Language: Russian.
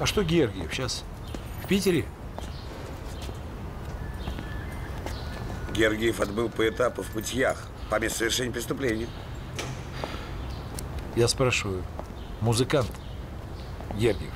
А что Гергиев сейчас? В Питере? Гергиев отбыл по этапу в путьях по месту совершения преступления. Я спрашиваю, музыкант Гергиев